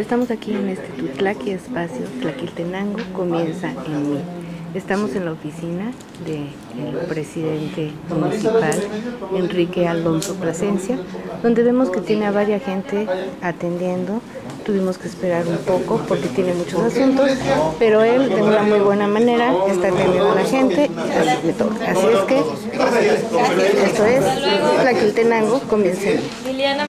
Estamos aquí en este Tutlaqui Espacio, Tlaquiltenango comienza en mí. Estamos en la oficina del presidente municipal, Enrique Alonso Plasencia, donde vemos que tiene a varias gente atendiendo. Tuvimos que esperar un poco porque tiene muchos asuntos, pero él de una muy buena manera está atendiendo a la gente. Así es que esto es Tlaquiltenango comienza en mí.